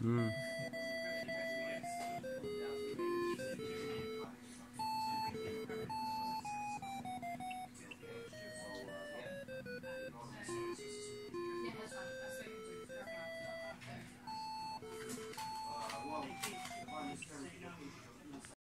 嗯。